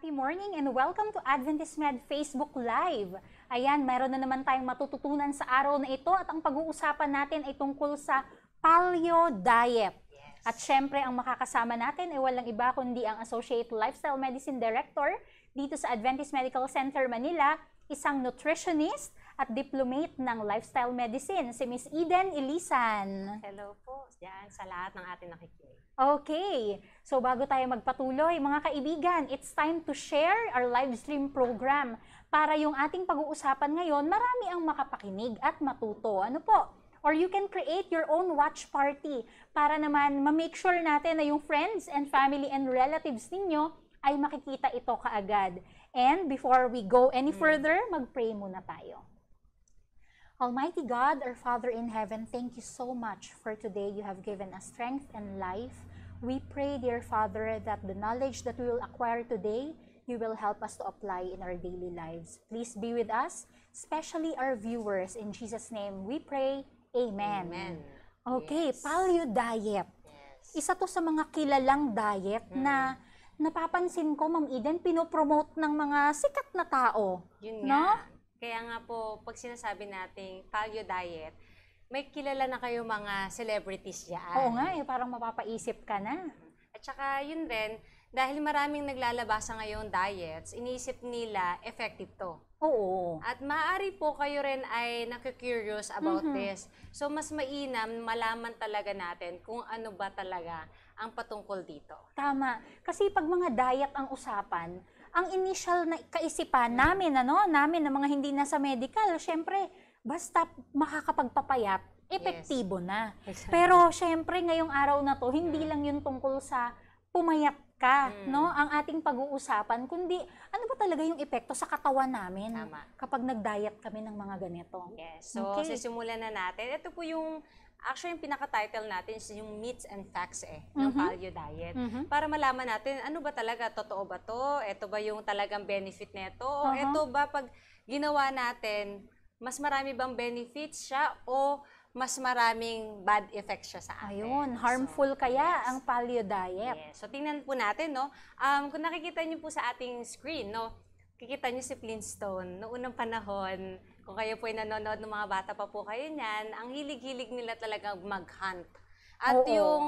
Happy morning and welcome to Adventist Med Facebook Live. Ayan, meron na naman tayong matututunan sa araw na ito at ang pag-uusapan natin ay tungkol sa paleo diet. At syempre, ang makakasama natin ay walang iba kundi ang Associate Lifestyle Medicine Director dito sa Adventist Medical Center Manila, isang nutritionist at diplomate ng lifestyle medicine, si Miss Eden Ilisan. Hello po dyan sa lahat ng ating nakikinig. Okay, so bago tayo magpatuloy, mga kaibigan, it's time to share our live stream program para yung ating pag-uusapan ngayon, marami ang makapakinig at matuto. Ano po? Or you can create your own watch party para naman ma-make sure natin na yung friends and family and relatives ninyo ay makikita ito kaagad. And before we go any further, mag-pray muna tayo. Almighty God, our Father in heaven, thank you so much for today. You have given us strength and life. We pray, dear Father, that the knowledge that we will acquire today, you will help us to apply in our daily lives. Please be with us, especially our viewers. In Jesus' name, we pray. Amen. Amen. Okay, Yes. paleo diet. Yes. Isa to sa mga kilalang diet na napapansin ko, Ma'am Eden, pinopromote ng mga sikat na tao. Yun No? nga. Kaya nga po, pag sinasabi nating paleo diet, may kilala na kayo mga celebrities dyan. Oo nga eh, parang mapapaisip ka na. At saka yun rin, dahil maraming naglalabasa ngayon diets, iniisip nila effective to. Oo. At maaari po kayo rin ay nakikurious about Mhm. this. So mas mainam malaman talaga natin kung ano ba talaga ang patungkol dito. Tama. Kasi pag mga diet ang usapan, ang initial na kaisipan namin, ano, namin na mga hindi nasa medical, syempre, basta makakapagpapayat, epektibo na. Pero syempre, ngayong araw na to, hindi lang yun tungkol sa pumayat ka, Mm. no? Ang ating pag-uusapan, kundi ano ba talaga yung epekto sa katawan namin Tama. kapag nag-diet kami ng mga ganito. Yes. So, Okay. sisimulan na natin. Ito po yung, actually yung pinaka-title natin is yung Myths and Facts eh, ng Mhm. paleo diet. Mhm. Para malaman natin, ano ba talaga, totoo ba to? Ito ba yung talagang benefit nito? O Aha. ito ba pag ginawa natin, mas marami bang benefits siya o mas maraming bad effects siya sa atin? Ayun, So, harmful kaya yes. ang paleo diet. Yes. So, tingnan po natin, no? Um, kung nakikita niyo po sa ating screen, no? Kikita niyo si Flintstone. Noong unang panahon, kung kayo po ay nanonood ng mga bata pa po kayo niyan, ang hilig-hilig nila talaga mag-hunt. At Oo. yung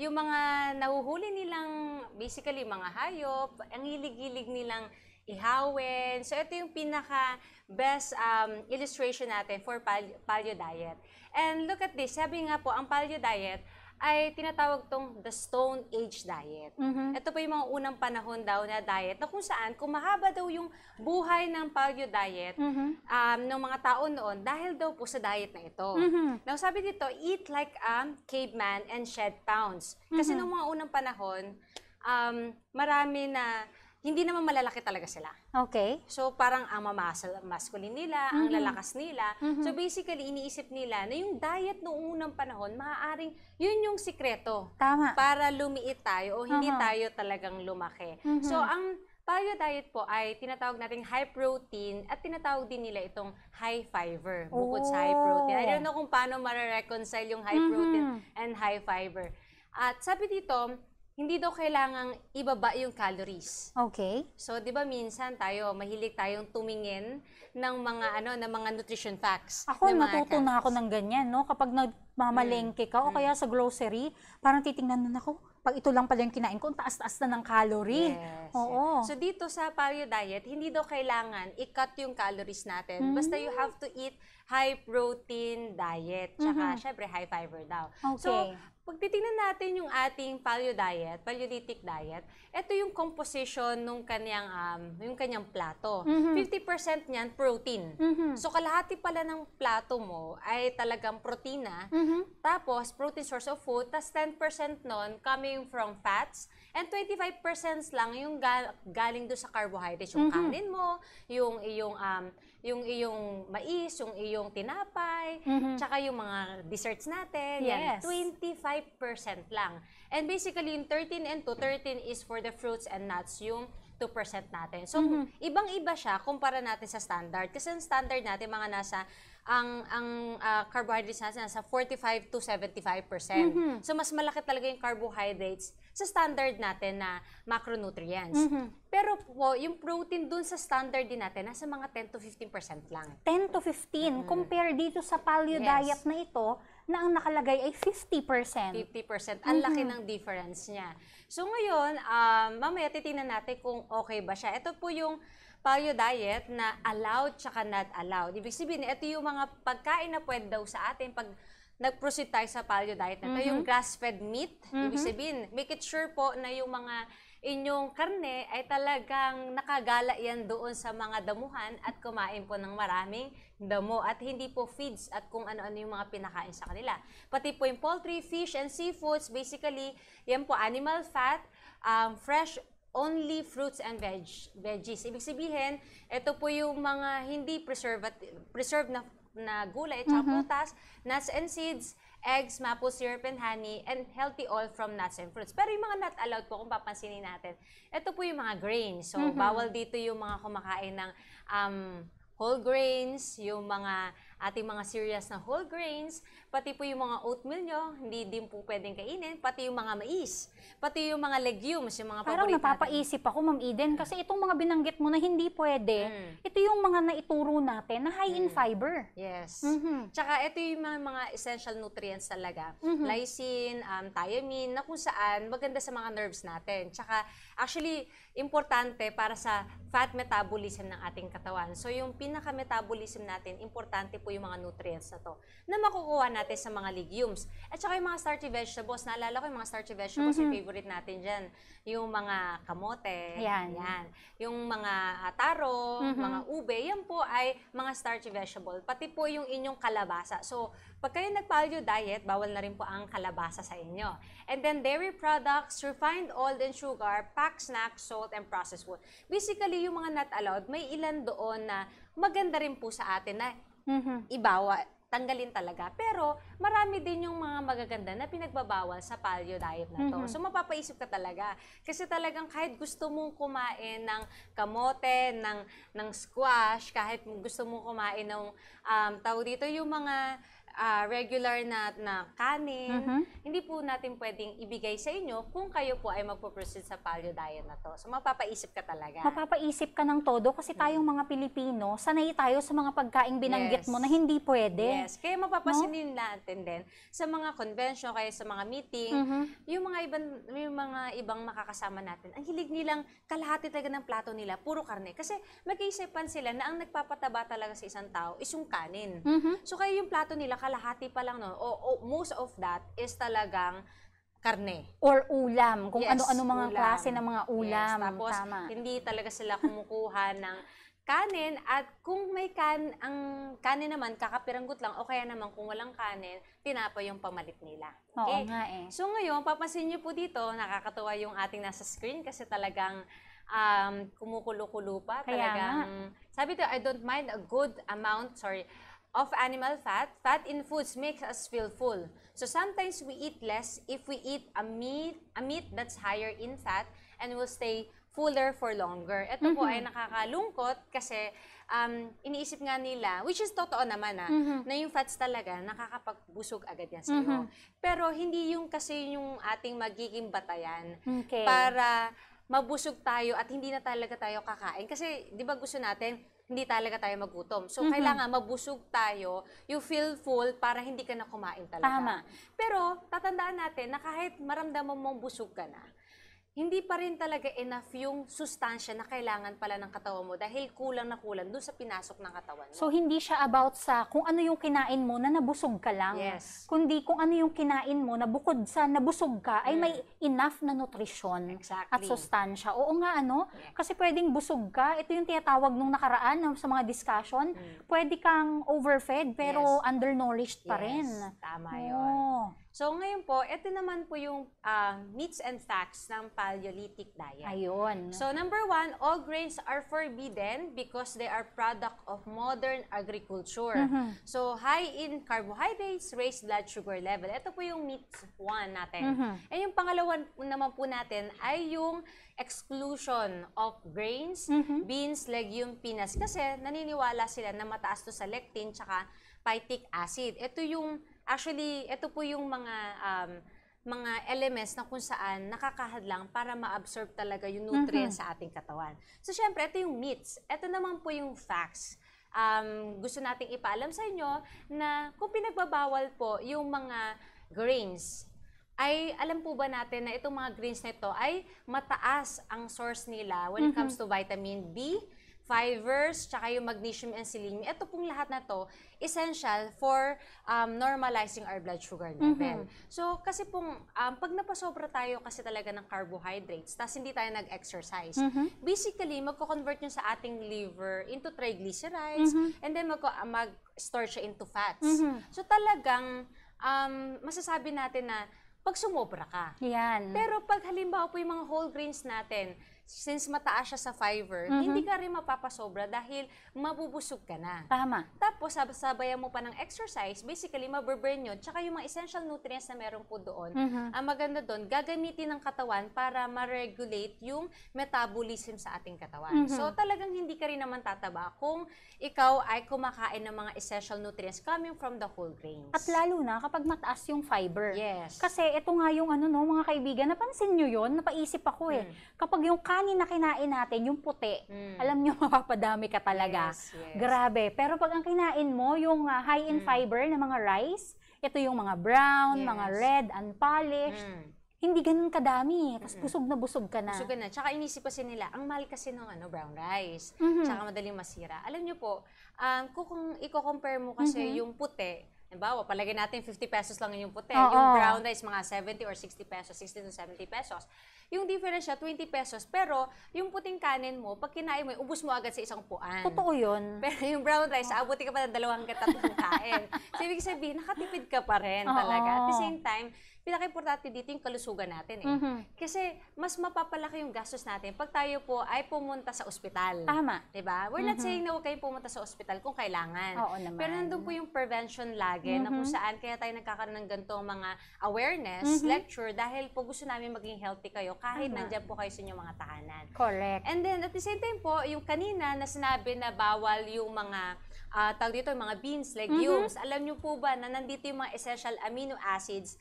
yung mga nahuhuli nilang basically mga hayop, ang hilig-hilig nilang ihawin. So ito yung pinaka best um, illustration natin for paleo, paleo diet. And look at this, sabi nga po, ang paleo diet ay tinatawag tong the Stone Age diet. Mhm. Ito pa yung mga unang panahon daw na diet na kung saan, kung mahaba daw yung buhay ng paleo diet Mhm. um, ng mga tao noon dahil daw po sa diet na ito. Mhm. Now sabi dito, eat like a caveman and shed pounds. Kasi Mhm. noong mga unang panahon, um, marami na hindi naman malalaki talaga sila. Okay. So parang ang mamasal masculine nila, ang Mhm. lalakas nila. Mhm. So basically iniisip nila na yung diet noong unang panahon, maaaring yun yung sikreto Tama. para lumiit tayo o hindi Aha. tayo talagang lumaki. Mhm. So ang paleo diet po ay tinatawag nating high protein at tinatawag din nila itong high fiber bukod sa high protein. I don't know kung paano mare-reconcile yung high protein Mhm. and high fiber. At sabi dito, hindi daw kailangang ibaba yung calories. Okay. So, 'di ba minsan tayo mahilig tayong tumingin ng mga ano, ng mga nutrition facts. Ako, natuto na ako ng ganyan, no? Kapag nagmamalengke ka o kaya sa grocery, parang titingnan na ako, pag ito lang pala yung kinain ko, taas-taas na ng calorie. Yes. Oo. So dito sa paleo diet, hindi daw kailangan i-cut yung calories natin. Mm. Basta you have to eat high protein diet. Tsaka Mhm. syempre high fiber daw. Okay. So pag titingnan natin yung ating paleo diet, paleolithic diet, ito yung composition nung kanyang um, yung kanyang plato. Mhm. 50% niyan protein. Mhm. So kalahati pala ng plato mo ay talagang protina. Mhm. Tapos, protein source of food, tas 10% nun coming from fats, and 25% lang yung ga- galing do sa carbohydrates, yung Mhm. kanin mo, yung iyong um yung iyong mais, yung iyong tinapay, Mhm. tsaka yung mga desserts natin, Yes. yan, 25% lang. And basically, yung 13 and 2, 13 is for the fruits and nuts, yung 2% natin. So, Mhm. ibang-iba siya kumpara natin sa standard. Kasi ang standard natin, mga nasa ang ang ah, carbohydrates natin nasa 45 to 75%. So mas malaki talaga yung carbohydrates sa standard natin na macronutrients. Pero po, yung protein dun sa standard din natin nasa mga 10 to 15% lang. 10 to 15 compare dito sa paleo Yes. diet na ito na ang nakalagay ay 50%. 50%. Ang laki ng difference niya. So ngayon, um, mamaya titingnan natin kung okay ba siya. Ito po yung paleo diet na allowed tsaka not allowed. Ibig sabihin, ito yung mga pagkain na pwede daw sa atin pag nag-proceed tayo sa paleo diet na ito, yung grass-fed meat. Ibig sabihin, make it sure po na yung mga inyong karne ay talagang nakagala yan doon sa mga damuhan at kumain po ng maraming damo at hindi po feeds at kung ano-ano yung mga pinakain sa kanila. Pati po yung poultry, fish, and seafoods, basically, yan po animal fat, um, fresh only fruits and veg, veggies. Ibig sabihin, ito po yung mga hindi preserved na, na gulay, tsaka prutas, nuts and seeds, eggs, maple syrup and honey, and healthy oil from nuts and fruits. Pero yung mga not allowed po, kung papansinin natin, ito po yung mga grains. So, bawal dito yung mga kumakain ng um, whole grains, yung mga ating mga cereals na whole grains, pati po yung mga oatmeal nyo, hindi din po pwedeng kainin, pati yung mga mais, pati yung mga legumes, yung mga Parang paborito natin. napapaisip ako, Ma'am Eden, kasi itong mga binanggit mo na hindi pwede, Mm. ito yung mga naituro natin na high in fiber. Yes. Mhm. Tsaka ito yung mga, mga essential nutrients talaga. Lysine, um, thiamine, na kung saan maganda sa mga nerves natin. Tsaka actually, importante para sa fat metabolism ng ating katawan. So yung pinaka-metabolism natin, importante po yung mga nutrients na to na makukuha natin sa mga legumes. At saka yung mga starchy vegetables, naalala ko yung mga starchy vegetables, yung favorite natin dyan. Yung mga kamote, Yan. yan. Yung mga taro, mga ube, yan po ay mga starchy vegetable. Pati po yung inyong kalabasa. So, pag kayo nag-paleo diet, bawal na rin po ang kalabasa sa inyo. And then dairy products, refined oil and sugar, packed snacks, salt, and processed food. Basically, yung mga not allowed, may ilan doon na maganda rin po sa atin na Mhm. ibawa, tanggalin talaga. Pero marami din yung mga magaganda na pinagbabawal sa paleo diet na to. So mapapaisip ka talaga. Kasi talagang kahit gusto mong kumain ng kamote, ng, ng squash, kahit gusto mong kumain ng, um, tawag dito, yung mga ah, regular na, na kanin, hindi po natin pwedeng ibigay sa inyo kung kayo po ay magpo-proceed sa paleo diet na to. So mapapaisip ka talaga. Mapapaisip ka ng todo kasi tayong mga Pilipino, sanay tayo sa mga pagkaing binanggit Yes. mo na hindi pwede. Yes. Kaya mapapansinin natin din sa mga convention, kaya sa mga meeting, Mhm. yung mga ibang yung mga ibang makakasama natin, ang hilig nilang kalahati talaga ng plato nila, puro karne. Kasi mag-iisipan sila na ang nagpapataba talaga sa isang tao is yung kanin. Mhm. So kaya yung plato nila kalahati pa lang no, o, o most of that is talagang karne. Or ulam, kung Yes, ano-ano mga ulam. klase ng mga ulam. Yes, tapos Tama. hindi talaga sila kumukuha ng kanin at kung may kan ang kanin naman kakapiranggot lang o kaya naman kung walang kanin tinapay yung pamalit nila. Oo Okay? nga eh. So ngayon, papansin niyo po dito, nakakatuwa yung ating nasa screen kasi talagang um, kumukulo-kulo pa. Kaya talagang, sabi to, I don't mind a good amount, sorry, of animal fat. Fat in foods makes us feel full. So sometimes we eat less if we eat a meat, a meat that's higher in fat and will stay fuller for longer. Ito po ay nakakalungkot kasi um, iniisip nga nila, which is totoo naman ah, na yung fats talaga nakakapagbusog agad yan sa'yo. Pero hindi yung kasi yung ating magiging batayan Okay. para mabusog tayo at hindi na talaga tayo kakain. Kasi, di ba gusto natin, hindi talaga tayo magutom. So, kailangan mabusog tayo, you feel full para hindi ka na kumain talaga. Tama. Pero, tatandaan natin na kahit maramdaman mong busog ka na, hindi pa rin talaga enough yung sustansya na kailangan pala ng katawan mo dahil kulang na kulang dun sa pinasok ng katawan mo. So, hindi siya about sa kung ano yung kinain mo na nabusog ka lang. Yes. Kundi kung ano yung kinain mo na bukod sa nabusog ka, ay may enough na nutrisyon Mm. Exactly. at sustansya. Oo nga, ano? Yeah. Kasi pwedeng busog ka. Ito yung tinatawag nung nakaraan sa mga discussion. Pwede kang overfed pero Mm. Yes. undernourished pa Yes, rin. Tama yun. Oo. So ngayon po, ito naman po yung ah, meats and facts ng Paleolithic diet. Ayun. So number one, all grains are forbidden because they are product of modern agriculture. Mm-hmm. So high in carbohydrates, raised blood sugar level. Ito po yung meat one natin. Mm-hmm. And yung pangalawa naman po natin ay yung exclusion of grains, Mm-hmm. beans, legume, peanuts. Kasi naniniwala sila na mataas to sa lectin tsaka phytic acid. Ito yung, actually, ito po yung mga um, mga elements na kung saan nakakahadlang para ma-absorb talaga yung nutrients sa ating katawan. So, syempre, ito yung myths. Ito naman po yung facts. Um, gusto nating ipaalam sa inyo na kung pinagbabawal po yung mga grains, ay alam po ba natin na itong mga greens na ito ay mataas ang source nila when it comes to vitamin B, fibers, tsaka yung magnesium and selenium. Ito pong lahat na to essential for um, normalizing our blood sugar level. So, kasi pong, um, pag napasobra tayo kasi talaga ng carbohydrates, tapos hindi tayo nag-exercise, basically, magko-convert yun sa ating liver into triglycerides, and then magko- ah, mag-store siya into fats. So, talagang, um, masasabi natin na pag sumobra ka, Yan. pero pag halimbawa po yung mga whole grains natin, since mataas siya sa fiber, hindi ka rin mapapasobra dahil mabubusog ka na. Tama. Tapos, sab- sabayan mo pa ng exercise, basically, maburburn yun. Tsaka yung mga essential nutrients na meron po doon, ang maganda doon, gagamitin ng katawan para ma-regulate yung metabolism sa ating katawan. So, talagang hindi ka rin naman tataba kung ikaw ay kumakain ng mga essential nutrients coming from the whole grains. At lalo na kapag mataas yung fiber. Yes. Kasi ito nga yung ano no, mga kaibigan, napansin nyo yun, napaisip ako eh. Kapag yung kanin na kinain natin, yung puti, Mm. alam nyo, mapapadami ka talaga. Yes, yes. Grabe. Pero pag ang kinain mo, yung ah, high in fiber na mga rice, ito yung mga brown, Yes. mga red, unpolished, Mm. hindi ganun kadami. Tapos busog na busog ka na. Busog ka na. Tsaka inisip kasi nila, ang mahal kasi ng ano, brown rice. Mhm. Tsaka madaling masira. Alam niyo po, um, kung, i-compare mo kasi Mhm. yung puti, Halimbawa, palagay natin 50 pesos lang yung puti. Oo. Yung brown rice, mga 70 or 60 pesos, 60 to 70 pesos. Yung difference siya, 20 pesos. Pero, yung puting kanin mo, pag kinain mo, ubus mo agad sa isang puan. Totoo yun. Pero yung brown rice, abuti ka pa ng dalawang hanggang tatlong kain. so, ibig sabihin, nakatipid ka pa rin talaga. At the same time, pinaka-importante dito yung kalusugan natin eh. Mhm. Kasi mas mapapalaki yung gastos natin pag tayo po ay pumunta sa ospital. Tama. 'Di ba? We're not saying na huwag kayong pumunta sa ospital kung kailangan. Oo naman. Pero nandun po yung prevention lagi na kung Mhm. saan kaya tayo nagkakaroon ng ganitong mga awareness Mhm. lecture dahil po gusto namin maging healthy kayo kahit Tama. nandiyan po kayo sa inyong mga tahanan. Correct. And then at the same time po, yung kanina na sinabi na bawal yung mga ah, tawag dito, yung mga beans, legumes. Mm-hmm. Alam niyo po ba na nandito yung mga essential amino acids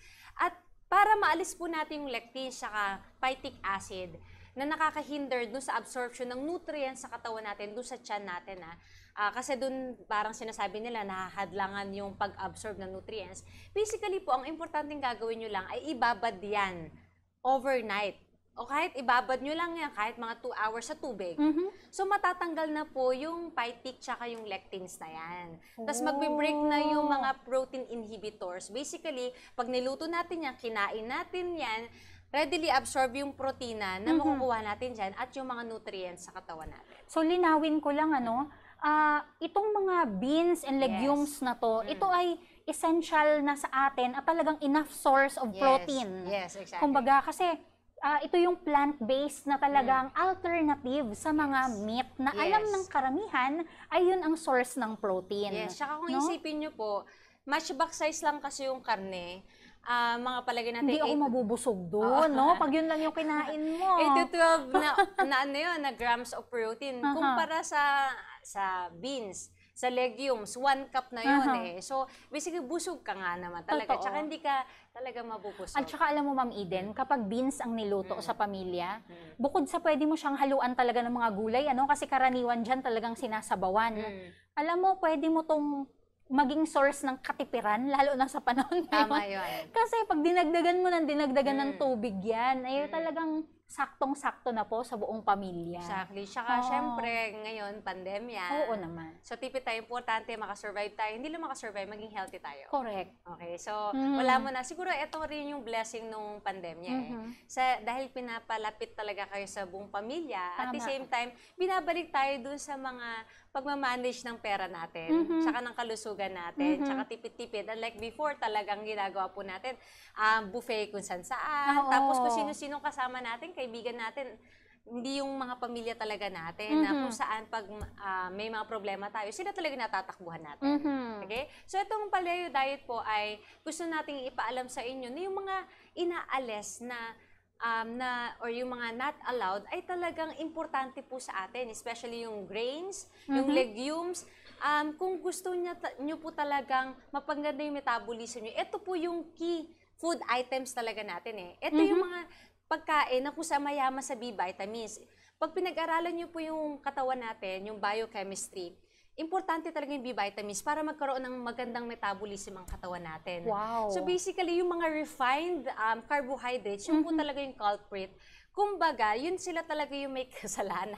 para maalis po natin yung lectin saka phytic acid na nakakahinder dun sa absorption ng nutrients sa katawan natin, dun sa tiyan natin ha. Ah, kasi dun parang sinasabi nila nahahadlangan yung pag-absorb ng nutrients. Basically po, ang importanteng gagawin nyo lang ay ibabad yan overnight. O kahit ibabad nyo lang yan, kahit mga 2 hours sa tubig. Mhm. So matatanggal na po yung phytic tsaka yung lectins na yan. Tapos Oh. magbe-break na yung mga protein inhibitors. Basically, pag niluto natin yan, kinain natin yan, readily absorb yung protina na Mhm. makukuha natin dyan at yung mga nutrients sa katawan natin. So linawin ko lang ano, ah, itong mga beans and legumes na to, Mm. ito ay essential na sa atin at talagang enough source of protein. Yes, exactly. Kumbaga kasi ah, ito yung plant-based na talagang alternative sa mga Mm. Yes. meat na Yes. alam ng karamihan ay yun ang source ng protein. Yes, tsaka kung no? isipin nyo po, matchbox size lang kasi yung karne, ah, mga palagay natin Hindi ako eight- mabubusog doon, no? Pag yun lang yung kinain mo. 8 to 12 na, na ano yun, na grams of protein. Aha. Kumpara sa sa beans, sa legumes, one cup na yun Aha. eh. So, basically, busog ka nga naman talaga. Totoo. Tsaka hindi ka talaga mabubusog. At saka alam mo, Ma'am Eden, kapag beans ang niluto Mm. sa pamilya, Mm. bukod sa pwede mo siyang haluan talaga ng mga gulay, ano? Kasi karaniwan dyan talagang sinasabawan. Mm. Alam mo, pwede mo tong maging source ng katipiran, lalo na sa panahon Tama ngayon. yun. Kasi pag dinagdagan mo ng dinagdagan ng Mm. tubig yan, ay Mm. talagang saktong-sakto na po sa buong pamilya. Exactly. Tsaka, Oo. syempre, ngayon, pandemya. Oo naman. So, tipid tayo, importante, makasurvive tayo. Hindi lang makasurvive, maging healthy tayo. Correct. Okay, so, Mhm. wala mo na. Siguro, ito rin yung blessing nung pandemya eh. Mhm. sa dahil pinapalapit talaga kayo sa buong pamilya at the Tama. same time binabalik tayo dun sa mga pagmamanage ng pera natin Mhm. tsaka ng kalusugan natin Mhm. tsaka tipid-tipid unlike before talagang ginagawa po natin um, buffet kung saan saan Oo. tapos kung sino-sino kasama natin kaibigan natin hindi yung mga pamilya talaga natin na Mhm. kung saan pag ah, may mga problema tayo sila talaga natatakbuhan natin Mhm. Okay? So, itong paleo diet po ay gusto nating ipaalam sa inyo na yung mga inaalis na um, na or yung mga not allowed ay talagang importante po sa atin, especially yung grains, yung Mhm. legumes, um, kung gusto niya, nyo po talagang mapaganda yung metabolism nyo, ito po yung key food items talaga natin eh. Ito yung mga pagkain na kung sa mayaman sa B vitamins. Pag pinag-aralan nyo po yung katawan natin, yung biochemistry, importante talaga yung B vitamins para magkaroon ng magandang metabolism ang katawan natin. Wow. So basically, yung mga refined um, carbohydrates, yun po talaga yung culprit. Kumbaga, yun sila talaga yung may kasalanan.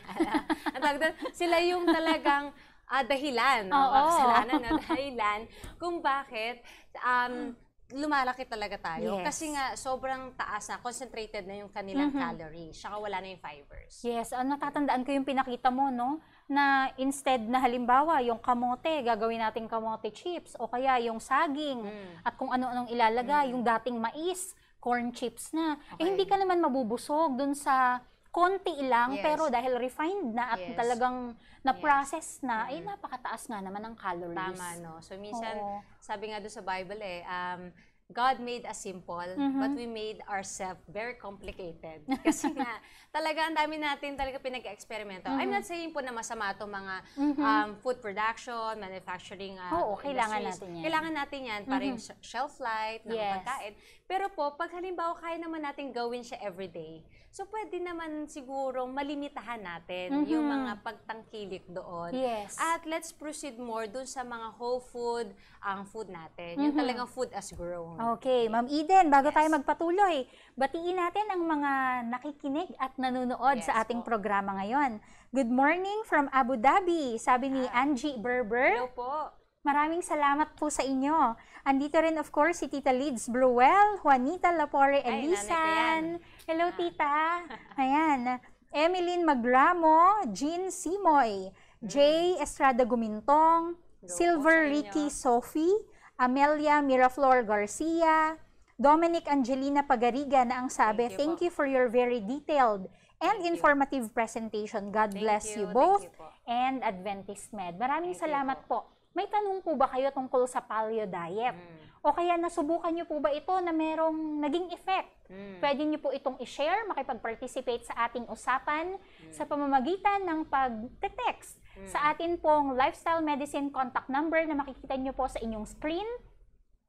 Sila yung talagang ah, dahilan? Oo. kasalanan na dahilan kung bakit um, lumalaki talaga tayo. Yes. Kasi nga, sobrang taas na, concentrated na yung kanilang calories, saka wala na yung fibers. Yes, ang natatandaan ko yung pinakita mo, no? Na instead na halimbawa, yung kamote, gagawin natin kamote chips, o kaya yung saging, Mm. at kung ano-anong ilalagay, yung dating mais, corn chips na. Eh, Okay. hindi ka naman mabubusog dun sa konti lang, Yes. pero dahil refined na at Yes. talagang na-process na, eh Mm. napakataas nga naman ng calories. Tama, no? So, minsan, Oo. sabi nga doon sa Bible eh, um, God made us simple, Mhm. but we made ourselves very complicated. Kasi nga, talaga ang dami natin talaga pinag-eksperimento. I'm not saying po na masama itong mga Mhm. um, food production, manufacturing uh, Oo, kailangan natin yan. Kailangan natin yan para yung sh- shelf life ng Yes. pagkain. Pero po, pag halimbawa kaya naman natin gawin siya everyday, so pwede naman sigurong malimitahan natin yung Mhm. mga pagtangkilik doon. Yes. At let's proceed more dun sa mga whole food, ang food natin. Yung Mhm. talagang food as grown. Okay, Ma'am Eden, bago Yes. tayo magpatuloy, batiin natin ang mga nakikinig at nanonood Yes sa ating po. programa ngayon. Good morning from Abu Dhabi, sabi ni Ah. Angie Berber. Hello po. Maraming salamat po sa inyo. Andito rin of course si Tita Lids Bruel, Juanita Lapore Ay, Elisan. Hello Ah. Tita. Ayan. Emeline Magramo, Jean Simoy, Jay Estrada Gumintong, Mm. po Silver. Ricky Sophie, Amelia Miraflor Garcia, Dominic Angelina Pagariga na ang sabi, Thank you thank po. you for your very detailed and Thank you. informative presentation. God Thank bless you, you both you po. and Adventist Med. Maraming Thank you salamat po. May tanong po ba kayo tungkol sa paleo diet? Mm. O kaya nasubukan niyo po ba ito na merong naging effect? Mm. Pwede niyo po itong i-share, makipag-participate sa ating usapan Mm. sa pamamagitan ng pag-text sa atin pong Lifestyle Medicine contact number na makikita niyo po sa inyong screen.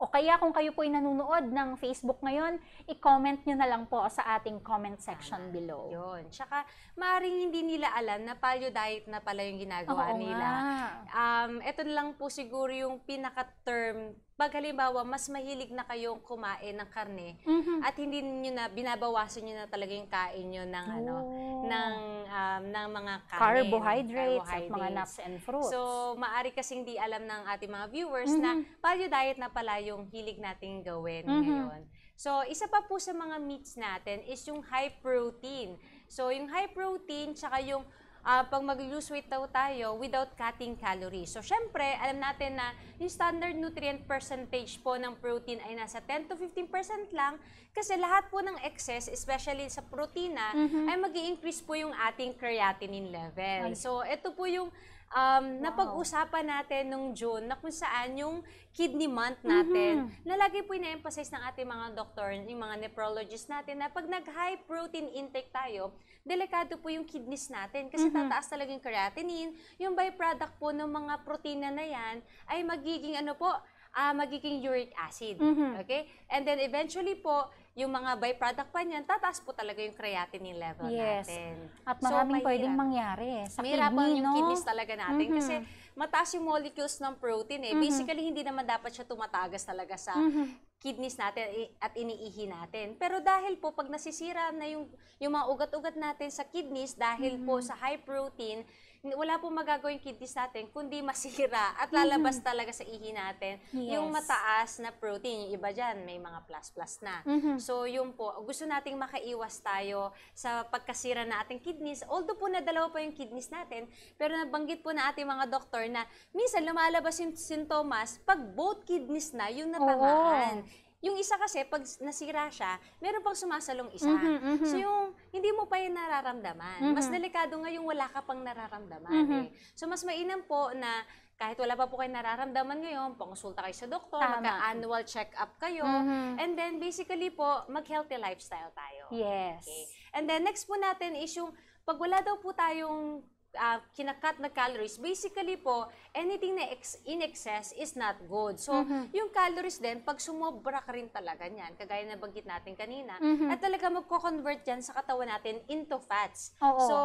O kaya kung kayo po ay nanonood ng Facebook ngayon, i-comment nyo na lang po sa ating comment section Tama. below. Yun. Tsaka, maaaring hindi nila alam na paleo diet na pala yung ginagawa Oo nila. nga. Um, ito lang po siguro yung pinaka-term. Pag halimbawa, mas mahilig na kayong kumain ng karne Mhm. at hindi niyo na, binabawasan niyo na talaga yung kain niyo ng ano, Oh. ng, um, ng mga kanin. carbohydrates, at mga carbohydrates. nuts and fruits. So, maari kasing di alam ng ating mga viewers na Mhm. paleo diet na pala yung hilig nating gawin Mhm. ngayon. So, isa pa po sa mga meats natin is yung high protein. So, yung high protein, tsaka yung ah, pag mag-lose weight daw tayo without cutting calories. So, syempre, alam natin na yung standard nutrient percentage po ng protein ay nasa 10 to 15% lang kasi lahat po ng excess, especially sa protina, Mhm. ay mag increase po yung ating creatinine level. So, ito po yung um, napag-usapan natin nung June na kung saan yung kidney month natin, na lagi po ina-emphasize ng ating mga doktor, yung mga nephrologists natin, na pag nag-high protein intake tayo, delikado po yung kidneys natin kasi tataas talaga yung creatinine. Yung byproduct po ng mga protina na yan ay magiging ano po, ah, magiging uric acid. Mhm. Okay? And then eventually po, yung mga byproduct pa niyan, tataas po talaga yung creatinine level Yes. natin. At So, maraming mahirap. pwedeng mangyari sa Mahirapan kidney, yung no? kidneys talaga natin Mhm. kasi mataas yung molecules ng protein eh. Mhm. Basically, hindi naman dapat siya tumatagas talaga sa Mhm. kidneys natin at iniihi natin. Pero dahil po pag nasisira na yung yung mga ugat-ugat natin sa kidneys dahil po Mhm. sa high protein, wala po magagawin kidneys natin kundi masira at lalabas talaga sa ihi natin yung. Yes. mataas na protein. Yung iba dyan, may mga plus-plus na. Mhm. So, yun po, gusto nating makaiwas tayo sa pagkasira na ating kidneys. Although po nadalawa pa yung kidneys natin, pero nabanggit po na ating mga doktor na minsan lumalabas yung sintomas pag both kidneys na yung natamaan. Yung isa kasi, pag nasira siya, meron pang sumasalong isa. Mhm, mhm. So, yung hindi mo pa yung nararamdaman. Mas Mhm. delikado nga yung wala ka pang nararamdaman. Mhm. eh. So, mas mainam po na kahit wala pa po kayo nararamdaman ngayon, pangonsulta kayo sa doktor, magka-annual check-up kayo, Mhm. And then, basically po, mag-healthy lifestyle tayo. Yes. Okay. And then, next po natin is yung, pag wala daw po tayong ah, kinakat na calories, basically po, anything na ex- in excess is not good. So, Mhm. yung calories din, pag sumobra ka rin talaga niyan, kagaya na banggit natin kanina, Mhm. at talaga magko-convert yan sa katawan natin into fats. Oo. So,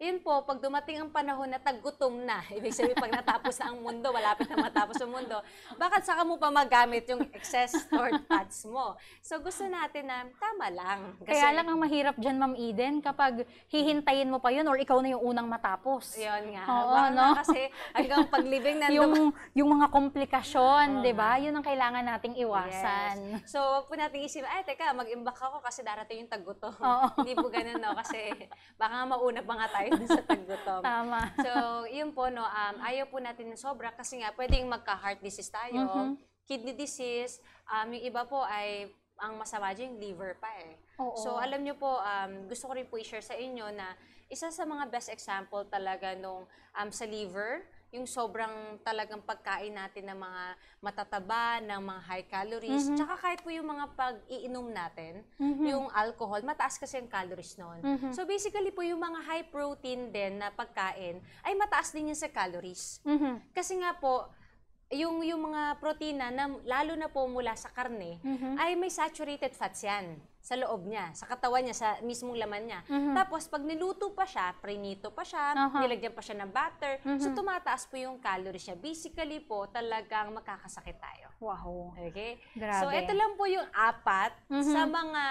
yun po, pag dumating ang panahon na taggutom na, ibig sabihin pag natapos na ang mundo, malapit na matapos ang mundo, bakit saka mo pa magamit yung excess stored fats mo? So, gusto natin na tama lang. Kaya lang ang mahirap dyan, Ma'am Eden, kapag hihintayin mo pa yun or ikaw na yung unang matapos. Yun nga. Oo, Baka no? nga kasi hanggang paglibing nandun. yung yung mga komplikasyon, Oo 'di ba? Yun ang kailangan nating iwasan. Yes. So, wag po natin isipin, ay, teka, mag-imbak ako kasi darating yung taggutom. Hindi po ganun, no? Kasi baka mauna pa nga tayo dun sa taggutom. Tama. So, yun po, no, um, ayaw po natin ng sobra kasi nga pwedeng magka-heart disease tayo, Mhm. kidney disease, um, yung iba po ay ang masama dyan yung liver pa eh. Oo. So, alam nyo po, um, gusto ko rin po i-share sa inyo na isa sa mga best example talaga nung um, sa liver, yung sobrang talagang pagkain natin ng mga matataba, ng mga high calories, Mhm. tsaka kahit po yung mga pag-iinom natin, Mhm. yung alcohol, mataas kasi yung calories noon. Mhm. So basically po yung mga high protein din na pagkain ay mataas din yan sa calories. Mhm. Kasi nga po, yung, yung mga protina, na, lalo na po mula sa karne, Mhm. ay may saturated fats yan sa loob niya, sa katawan niya, sa mismong laman niya. Mhm. Tapos pag niluto pa siya, prinito pa siya, Aha. nilagyan pa siya ng butter, so Mhm. tumataas po yung calories niya. Basically po, talagang makakasakit tayo. Wow. Okay? Grabe. So, ito lang po yung apat Mhm. sa mga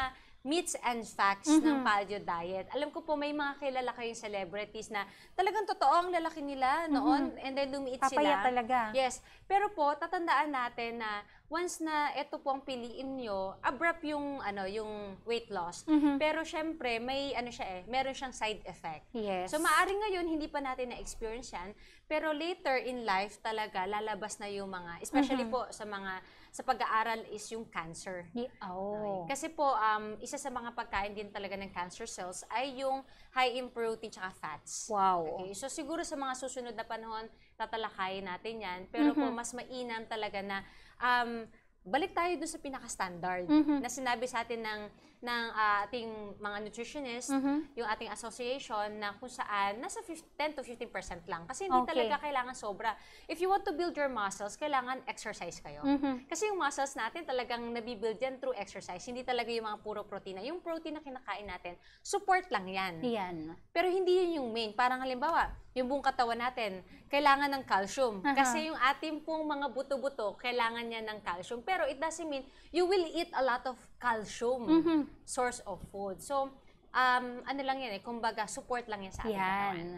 myths and facts Mhm. ng paleo diet. Alam ko po may mga kilala kayong celebrities na talagang totoo ang lalaki nila noon and then lumiit. Papaya sila. talaga. Yes. Pero po, tatandaan natin na once na ito po ang piliin nyo, abrupt yung, ano, yung weight loss. Mhm. Pero syempre, may ano siya eh, meron siyang side effect. Yes. So maari ngayon hindi pa natin na-experience 'yan, pero later in life talaga lalabas na yung mga especially Mhm. po sa mga sa pag-aaral is yung cancer. Di- oh. Kasi po um isa sa mga pagkain din talaga ng cancer cells ay yung high in protein tsaka fats. Wow. Okay, so siguro sa mga susunod na panahon tatalakayin natin 'yan, pero po Mhm. mas mainam talaga na um balik tayo dun sa pinaka-standard Mhm. na sinabi sa atin ng ng ah, ating mga nutritionist Mhm. yung ating association na kung saan nasa 50 10 to 15% lang. Kasi hindi Okay. talaga kailangan sobra. If you want to build your muscles, kailangan exercise kayo. Mhm. Kasi yung muscles natin talagang nabibuild yan through exercise. Hindi talaga yung mga puro protein. Yung protein na kinakain natin, support lang yan. Yan. Pero hindi yun yung main. Parang halimbawa, yung buong katawan natin, kailangan ng calcium. Aha. Kasi yung ating pong mga buto-buto, kailangan niya ng calcium. Pero it doesn't mean you will eat a lot of calcium Mhm. source of food. So, um, ano lang yan eh, kumbaga, support lang yan sa ating katawan. Yan.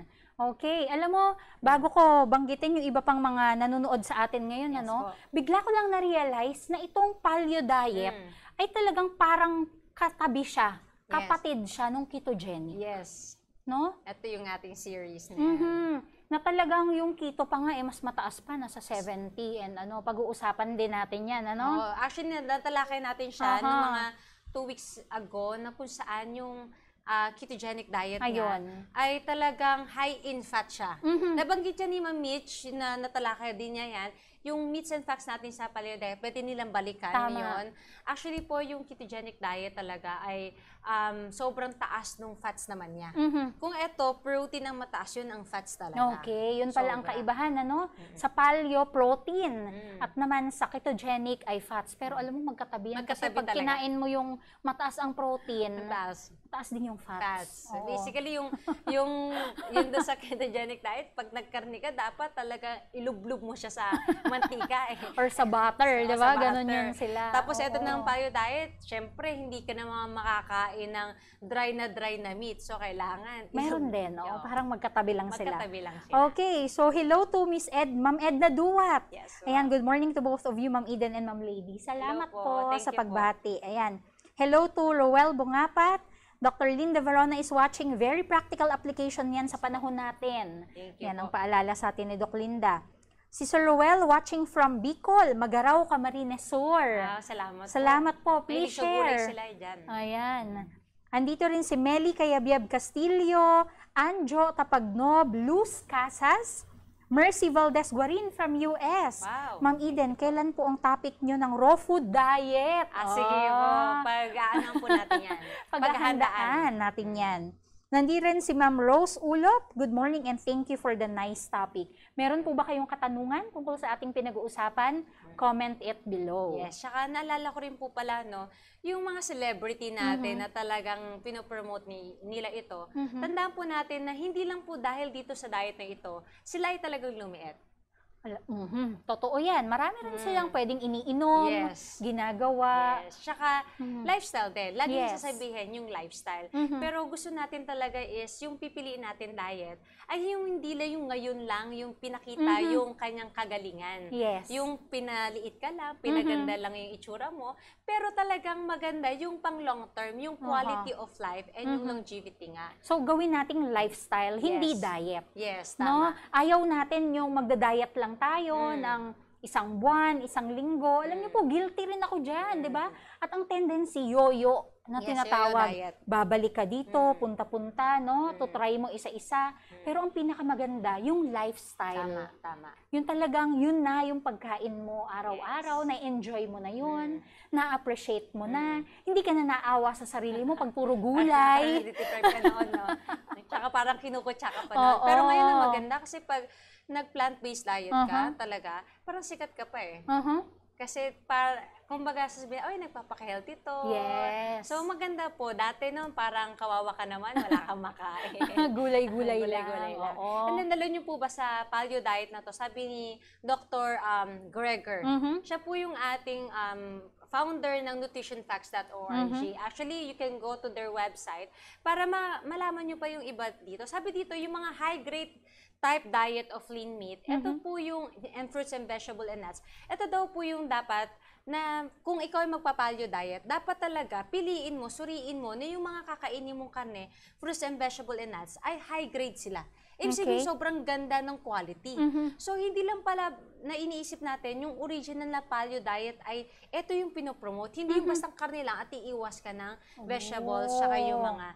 Okay, alam mo, bago ko banggitin yung iba pang mga nanonood sa atin ngayon, Yes ano, po. bigla ko lang na-realize na itong paleo diet Mm. ay talagang parang katabi siya, kapatid siya nung ketogenic, Yes. no? Ito yung ating series na yan. Na talagang yung keto pa nga eh mas mataas pa nasa 70 and ano, pag-uusapan din natin 'yan, ano? Oo, actually, natalakay natin siya Aha. nung mga two weeks ago na kung saan yung ah, ketogenic diet niya Ayun. ay talagang high in fat siya. Mhm. Nabanggit yan ni Ma'am Mitch na natalakay din niya yan. Yung meats and facts natin sa paleo diet, pwede nilang balikan Tama. yun. Actually po, yung ketogenic diet talaga ay um, sobrang taas nung fats naman niya. Mhm. Kung ito, protein ang mataas, yun ang fats talaga. Okay, yun pala ang Sobra. kaibahan, ano? Sa paleo, protein. Mm. At naman sa ketogenic ay fats. Pero alam mo, magkatabi yan. Kasi Magkatabi pag talaga. kinain mo yung mataas ang protein, Mataas. taas din yung fats. fats. So, Oo. basically, yung, yung, yung doon sa ketogenic diet, pag nagkarni ka, dapat talaga ilublub mo siya sa mantika eh. Or sa butter, Oo, di ba? Ganon butter. yun sila. Tapos ito Oo. Ng paleo diet, syempre, hindi ka na mga makakain ng dry na dry na meat. So, kailangan. Meron din, oo. Oo. Parang magkatabi lang sila. Magkatabi lang sila. Okay, so hello to Miss Ed, Ma'am Edna Duwat. Yes. Ayan, good morning to both of you, Ma'am Eden and Ma'am Lady. Salamat po. po, sa you po. pagbati. Ayan. Hello to Roel Bungapat. Dr. Linda Verona is watching. Very practical application yan sa panahon natin. Thank you Yan ang po. paalala sa atin ni Doc Linda. Si Sir Roel watching from Bicol, Magaraw, Camarines Sur. Ah, salamat, Salamat po. po. Please gulay share. sila dyan. Ayan. Andito rin si Meli Cayabyab Castillo, Anjo Tapagnob, Luz Casas, Mercy Valdez Guarin from US. Wow. Ma'am Eden, kailan po ang topic nyo ng raw food diet? Ah, sige po. Ah, Pag-aanan po natin yan. Paghahandaan natin yan. Nandiyan si Ma'am Rose Ulop. Good morning and thank you for the nice topic. Meron po ba kayong katanungan tungkol sa ating pinag-uusapan? Comment it below. Yes, saka naalala ko rin po pala, no, yung mga celebrity natin Mhm. na talagang pinopromote ni, nila ito, Mhm. tandaan po natin na hindi lang po dahil dito sa diet na ito, sila ay talagang lumiit. Mhm. Totoo yan. Marami rin Mm. silang pwedeng iniinom, Yes. ginagawa. Yes. Tsaka, Mhm. lifestyle din. Lagi Yes. sasabihin yung lifestyle. Mhm. Pero gusto natin talaga is, yung pipiliin natin diet, ay yung hindi lang yung ngayon lang, yung pinakita Mhm. yung kanyang kagalingan. Yes. Yung pinaliit ka lang, pinaganda lang yung itsura mo, pero talagang maganda yung pang long term, yung quality of life, and yung Mhm. longevity nga. So, gawin nating lifestyle, hindi Yes. diet. Yes, No? tama. Ayaw natin yung magda-diet lang tayo Mm. ng isang buwan, isang linggo. Alam niyo po, guilty rin ako dyan, Mm. di ba? At ang tendency, yo-yo na Yes, tinatawag. diet. Babalik ka dito, Mm. punta-punta, no? Mm. To try mo isa-isa. Pero ang pinakamaganda, yung lifestyle. Tama, tama. Yung talagang, yun na yung pagkain mo araw-araw, na-enjoy mo na yun, Mm. na-appreciate mo na. Hindi ka na naawa sa sarili mo pag puro Parang gulay. nadideprive ka noon, no? Tsaka parang kinukutsa ka pa noon. Oo. Pero ngayon ang maganda kasi pag nag-plant-based diet ka, Uh-huh. talaga, parang sikat ka pa eh. Uh-huh. Kasi, par, kumbaga, sasabihin, ay, nagpapaka-healthy to. Yes. So, maganda po. Dati noon, parang kawawa ka naman, wala kang makain. Gulay-gulay lang. Gulay-gulay lang. Oo. And then, nyo po ba sa paleo diet na to? Sabi ni Dr. Um, Greger, Mhm. siya po yung ating um, founder ng nutritionfacts.org. Mhm. Actually, you can go to their website para ma- malaman nyo pa yung iba dito. Sabi dito, yung mga high-grade type diet of lean meat, ito Mhm. po yung, and fruits and vegetable and nuts, ito daw po yung dapat na kung ikaw ay magpa-paleo diet, dapat talaga piliin mo, suriin mo na yung mga kakainin mong karne, fruits and vegetable and nuts, ay high grade sila. Ibig sabihin, Okay. sobrang ganda ng quality. Mhm. So, hindi lang pala na iniisip natin, yung original na paleo diet ay ito yung pinopromote. Hindi yung bastang karne lang at iiwas ka ng vegetables, saka yung Oh. mga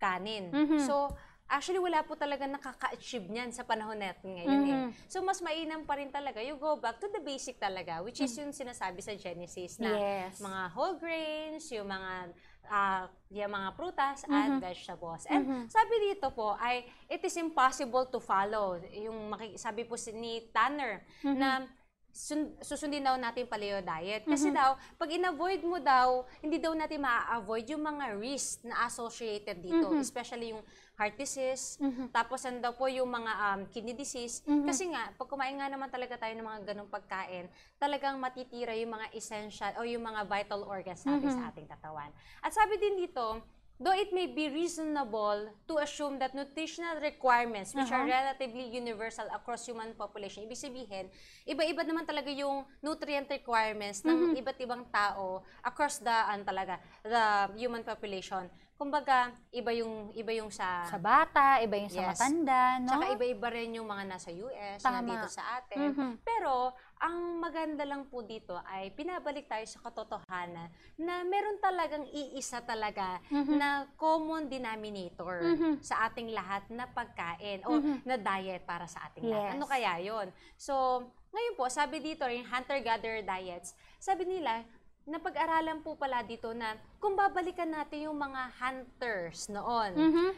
kanin. Mhm. So, actually, wala po talaga nakaka-achieve niyan sa panahon natin ngayon eh. Mhm. So, mas mainam pa rin talaga you go back to the basic talaga, which is yung sinasabi sa Genesis na Yes. mga whole grains, yung mga ah, yung mga prutas at vegetables. And Mhm. sabi dito po ay it is impossible to follow. Yung sabi po si ni Tanner Mhm. na sun- susundin daw natin paleo diet. Kasi daw, pag in-avoid mo daw, hindi daw natin ma-avoid yung mga risks na associated dito. Mhm. Especially yung heart disease, Mhm. tapos ano daw po yung mga um, kidney disease. Mhm. Kasi nga, pag kumain nga naman talaga tayo ng mga ganong pagkain, talagang matitira yung mga essential o yung mga vital organs natin Mhm. sa ating katawan. At sabi din dito, though it may be reasonable to assume that nutritional requirements, which are Uh-huh. relatively universal across human population, ibig sabihin, iba-iba naman talaga yung nutrient requirements ng Mhm. iba't ibang tao across the, ano talaga, the human population. Kumbaga, iba yung, iba yung sa, Sa bata, iba yung sa Yes. matanda, no? Tsaka iba-iba rin yung mga nasa US, Tama. nandito sa atin. Mhm. Pero, ang maganda lang po dito ay pinabalik tayo sa katotohanan na meron talagang iisa talaga Mhm. na common denominator Mhm. sa ating lahat na pagkain o Mhm. na diet para sa ating lahat. Yes. Ano kaya yon? So, ngayon po, sabi dito rin, hunter-gatherer diets, sabi nila, napag-aralan po pala dito na kung babalikan natin yung mga hunters noon, Mhm.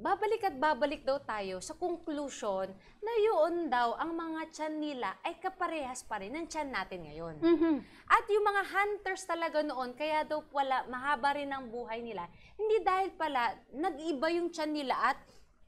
babalik at babalik daw tayo sa conclusion na yun daw ang mga tiyan nila ay kaparehas pa rin ng tiyan natin ngayon. Mhm. At yung mga hunters talaga noon, kaya daw pala mahaba rin ang buhay nila, hindi dahil pala nag-iba yung tiyan nila at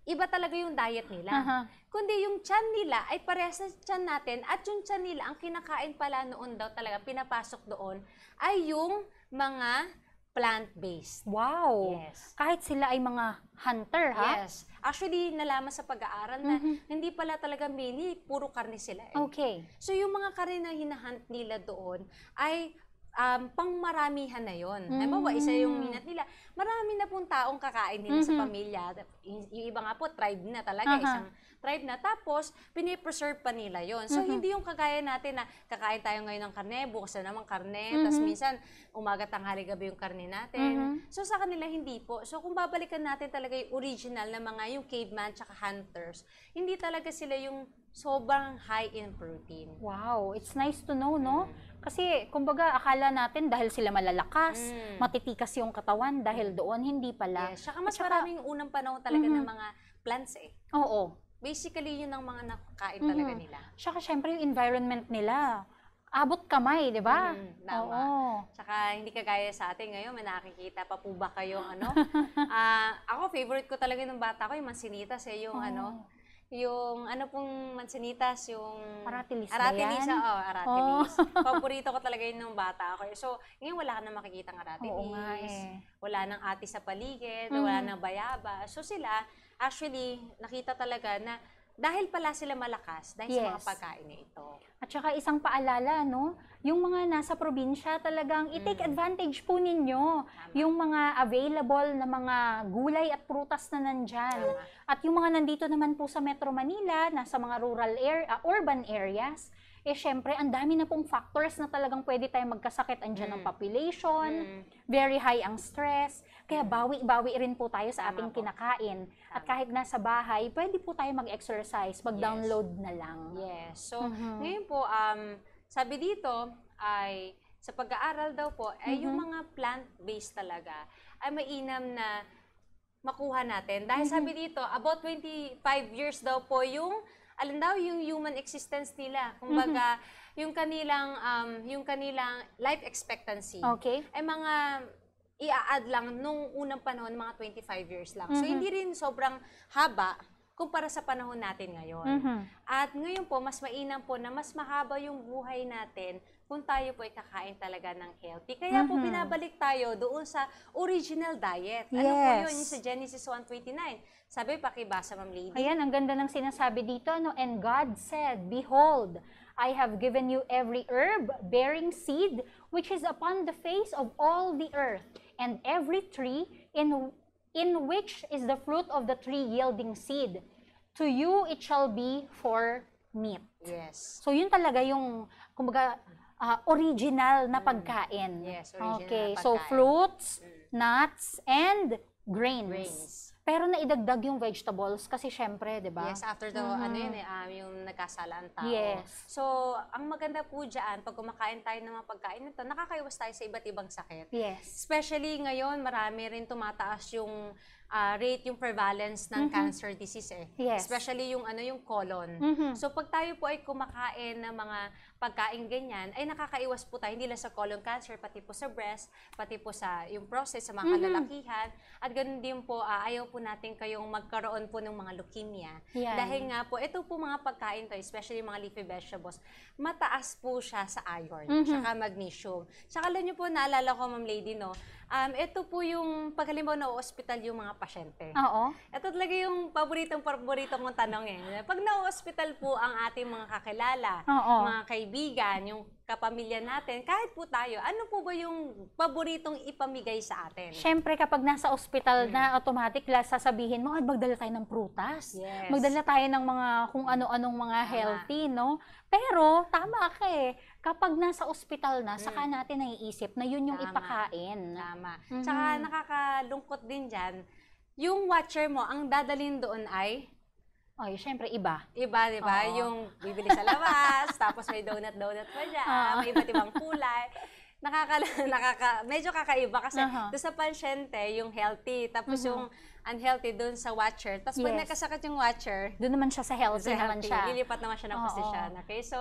iba talaga yung diet nila. Aha. Kundi yung tiyan nila ay parehas sa tiyan natin at yung tiyan nila, ang kinakain pala noon daw talaga, pinapasok doon, ay yung mga plant-based. Wow. Yes. Kahit sila ay mga hunter, ha? Yes. Actually, nalaman sa pag-aaral na Mhm. hindi pala talaga mainly puro karne sila. Eh. Okay. So, yung mga karne na hinahunt nila doon ay um, pangmaramihan na yon. Mm. Halimbawa, isa yung minat nila. Marami na pong taong kakain nila sa Mhm. pamilya. Yung, iba nga po, tribe na talaga. Aha. Isang tribe na. Tapos, pinipreserve pa nila yon. So, Mhm. hindi yung kagaya natin na kakain tayo ngayon ng karne, bukas na naman karne, tapos Mhm. minsan umaga, tanghali, gabi yung karne natin. Mhm. So, sa kanila, hindi po. So, kung babalikan natin talaga yung original na mga yung caveman tsaka hunters, hindi talaga sila yung sobrang high in protein. Wow, it's nice to know, no? Kasi, kumbaga, akala natin dahil sila malalakas, Mm. matitikas yung katawan dahil doon, hindi pala. Yes, saka mas At saka- maraming unang panahon talaga Mhm. ng mga plants eh. Oo. Basically, yun ang mga nakakain talaga Mhm. nila. Tsaka, syempre, yung environment nila, abot kamay, di ba? Mhm, tama. Oo. Tsaka hindi kagaya sa atin ngayon, may nakikita pa po ba kayong ano? Ah, ako, favorite ko talaga nung bata ko, yung mansinitas eh, yung Oo. ano, yung ano pong mansinitas, yung... Aratilis ba Aratilis, yan? oo, aratilis. Paborito ko talaga yun nung bata ako. So, ngayon wala ka na makikita ng aratilis. Oo nga eh. Wala nang ati sa paligid, Mhm. wala nang bayaba. So, sila, actually, nakita talaga na dahil pala sila malakas, dahil sa mga Yes. pagkain na ito. At saka isang paalala, no? Yung mga nasa probinsya talagang i-take advantage po ninyo. Mm. Tama. Yung mga available na mga gulay at prutas na nandyan. Tama. At yung mga nandito naman po sa Metro Manila, nasa mga rural area, urban areas, eh syempre, ang dami na pong factors na talagang pwede tayong magkasakit. Andyan ang Mm. population, Mm. very high ang stress. Kaya bawi-bawi rin po tayo sa Tama ating po. kinakain. At Tama. kahit nasa bahay, pwede po tayo mag-exercise, mag-download na lang. Yes. So, Mhm. ngayon po, um, sabi dito ay sa pag-aaral daw po, ay yung Mhm. mga plant-based talaga ay mainam na makuha natin. Dahil Mhm. sabi dito, about 25 years daw po yung, alam daw, yung human existence nila. Kumbaga, yung kanilang, um, yung kanilang life expectancy Okay? ay mga i-add lang nung unang panahon, mga 25 years lang. So, Mhm. hindi rin sobrang haba kumpara sa panahon natin ngayon. Mhm. At ngayon po, mas mainam po na mas mahaba yung buhay natin kung tayo po ay kakain talaga ng healthy. Kaya po Mhm. binabalik tayo doon sa original diet. Ano po Yes. yun? Yung sa Genesis 1.29. Sabi, pakibasa, Ma'am Lady. Ayan, ang ganda ng sinasabi dito. No? And God said, Behold, I have given you every herb bearing seed, which is upon the face of all the earth, and every tree in, in which is the fruit of the tree yielding seed. To you it shall be for meat. Yes. So yun talaga yung, kumbaga, ah, original na pagkain. Mm. Yes, original okay, na so pagkain. fruits, Mm. nuts, and grains. Grains. Pero naidagdag yung vegetables kasi syempre, 'di ba? Yes, after the, Mhm. ano yun eh, um, yung nagkasala ang tao. Yes. So, ang maganda po dyan, pag kumakain tayo ng mga pagkain nito, nakakaiwas tayo sa iba't ibang sakit. Yes. Especially ngayon, marami rin tumataas yung ah, rate, yung prevalence ng Mhm. cancer disease eh. Yes. Especially yung ano yung colon. Mhm. So pag tayo po ay kumakain ng mga pagkain ganyan, ay nakakaiwas po tayo hindi lang sa colon cancer, pati po sa breast, pati po sa yung process sa mga Mhm. kalalakihan. At ganoon din po, ah, ayaw po natin kayong magkaroon po ng mga leukemia. Yan. Dahil nga po, ito po mga pagkain to, especially mga leafy vegetables, mataas po siya sa iron, Mhm. tsaka magnesium. Tsaka alam niyo po, naalala ko, Ma'am Lady, no, um, ito po yung, pag halimbawa na hospital yung mga pasyente. Oo. Ito talaga yung paboritong-paborito kong tanong eh. Pag na-hospital po ang ating mga kakilala, Oo. mga kaibigan, yung kapamilya natin, kahit po tayo, ano po ba yung paboritong ipamigay sa atin? Syempre kapag nasa ospital na automatic sasabihin mo, ay magdala tayo ng prutas. Yes. Magdala tayo ng mga kung ano-anong mga Tama. healthy, no? Pero tama ka eh. Kapag nasa ospital na, saka Mm. natin naiisip na yun yung Tama. ipakain. Tama. Mhm. Tsaka nakakalungkot din dyan, yung watcher mo, ang dadalhin doon ay Ay, syempre iba. Iba, di ba? Oo. Yung bibili sa labas, tapos may donut-donut pa dyan, Oo. may iba't ibang kulay. Nakaka, nakaka, medyo kakaiba kasi Aha. doon sa pasyente, yung healthy, tapos Mhm. yung unhealthy doon sa watcher. Tapos pag Yes. nagkasakit yung watcher, Doon naman siya sa healthy sa naman healthy, siya. lilipat naman siya ng Oo. posisyon. Okay? So,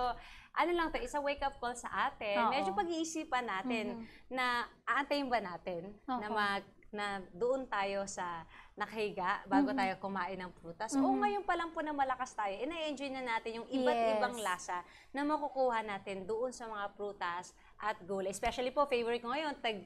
ano lang to, isa wake-up call sa atin. Oo. Medyo pag-iisipan natin Mhm. na aantayin ba natin na Oo. mag na doon tayo sa nakahiga bago tayo kumain ng prutas. O ngayon pa lang po na malakas tayo, ina-enjoy na natin yung iba't Yes. ibang lasa na makukuha natin doon sa mga prutas at gulay. Especially po, favorite ko ngayon, tag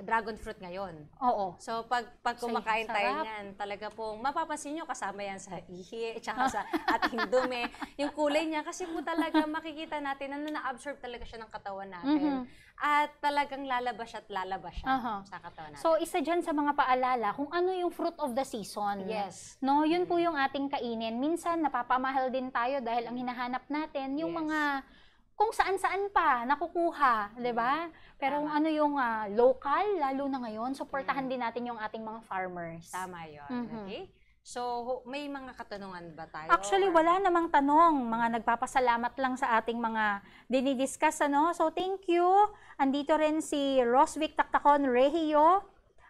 dragon fruit ngayon. Oo. So, pag, pag Say, kumakain tayo sarap. niyan, talaga pong mapapansin nyo, kasama yan sa ihi, tsaka sa ating dumi. Yung kulay niya, kasi po talaga makikita natin na na-absorb talaga siya ng katawan natin. At talagang lalabas siya at lalabas siya Aha. sa katawan natin. So, isa dyan sa mga paalala kung ano yung fruit of the season. yes. No, yun po yung ating kainin. Minsan napapamahal din tayo dahil ang hinahanap natin yung Yes. mga kung saan-saan pa nakukuha, 'di ba? Pero kung Tama. ano yung ah, local lalo na ngayon, suportahan Mm. din natin yung ating mga farmers. Tama yun. Mhm. Okay? So, may mga katanungan ba tayo? Actually, Or- wala namang tanong. Mga nagpapasalamat lang sa ating mga dinidiscuss, ano? So, thank you. Andito rin si Roswick Taktakon Regio.